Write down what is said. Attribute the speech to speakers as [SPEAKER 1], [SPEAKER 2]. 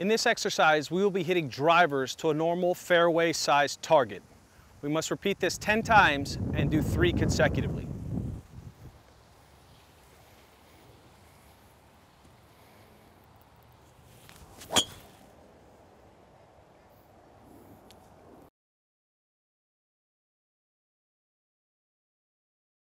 [SPEAKER 1] In this exercise, we will be hitting drivers to a normal fairway sized target. We must repeat this 10 times and do three consecutively.